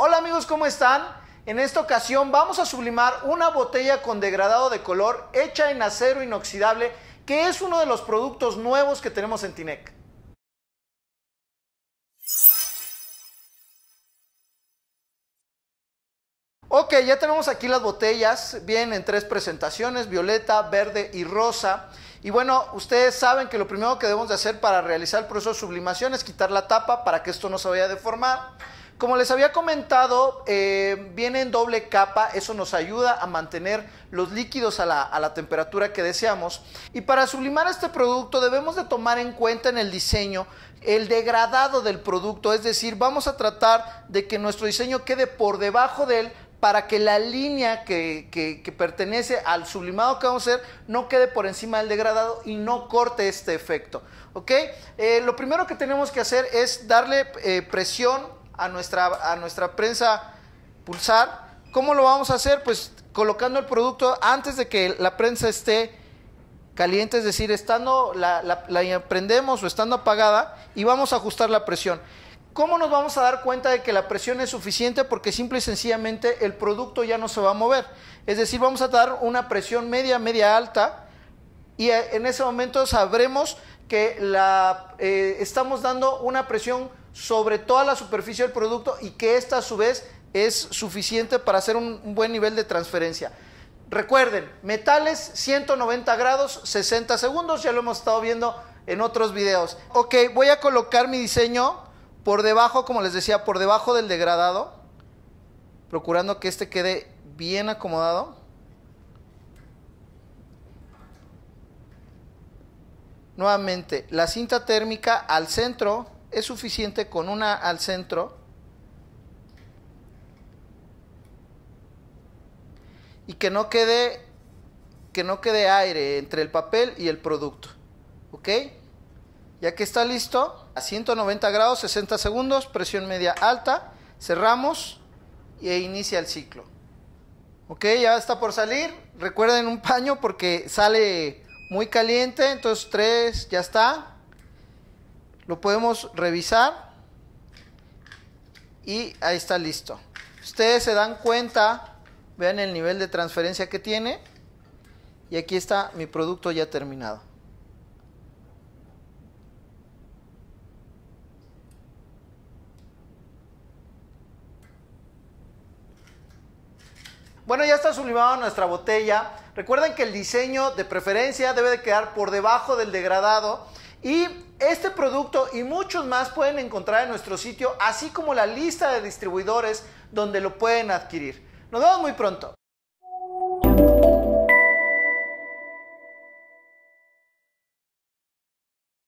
Hola amigos, ¿cómo están? En esta ocasión vamos a sublimar una botella con degradado de color hecha en acero inoxidable, que es uno de los productos nuevos que tenemos en Tinec. Ok, ya tenemos aquí las botellas, vienen en tres presentaciones, violeta, verde y rosa. Y bueno, ustedes saben que lo primero que debemos de hacer para realizar el proceso de sublimación es quitar la tapa para que esto no se vaya a deformar. Como les había comentado, eh, viene en doble capa, eso nos ayuda a mantener los líquidos a la, a la, temperatura que deseamos. Y para sublimar este producto debemos de tomar en cuenta en el diseño el degradado del producto, es decir, vamos a tratar de que nuestro diseño quede por debajo de él para que la línea que, que, pertenece al sublimado que vamos a hacer no quede por encima del degradado y no corte este efecto. ¿Ok? Eh, lo primero que tenemos que hacer es darle eh, presión a nuestra, a nuestra prensa pulsar. ¿Cómo lo vamos a hacer? Pues colocando el producto antes de que la prensa esté caliente, es decir, estando la, la, prendemos o estando apagada y vamos a ajustar la presión. ¿Cómo nos vamos a dar cuenta de que la presión es suficiente? Porque simple y sencillamente el producto ya no se va a mover. Es decir, vamos a dar una presión media, media alta y en ese momento sabremos que la, eh, estamos dando una presión sobre toda la superficie del producto y que esta a su vez es suficiente para hacer un, buen nivel de transferencia. Recuerden, metales 190 grados, 60 segundos, ya lo hemos estado viendo en otros videos. Ok, voy a colocar mi diseño por debajo, como les decía, por debajo del degradado, procurando que este quede bien acomodado. Nuevamente, la cinta térmica al centro es suficiente con una al centro. Y que no quede que no quede aire entre el papel y el producto. ¿Ok? Ya que está listo, a 190 grados, 60 segundos, presión media alta, cerramos e inicia el ciclo. Ok, ya está por salir. Recuerden un paño porque sale muy caliente, entonces 3, ya está. Lo podemos revisar y ahí está listo. Ustedes se dan cuenta, vean el nivel de transferencia que tiene y aquí está mi producto ya terminado. Bueno, ya está sublimada nuestra botella. Recuerden que el diseño de preferencia debe de quedar por debajo del degradado. Y este producto y muchos más pueden encontrar en nuestro sitio, así como la lista de distribuidores donde lo pueden adquirir. Nos vemos muy pronto.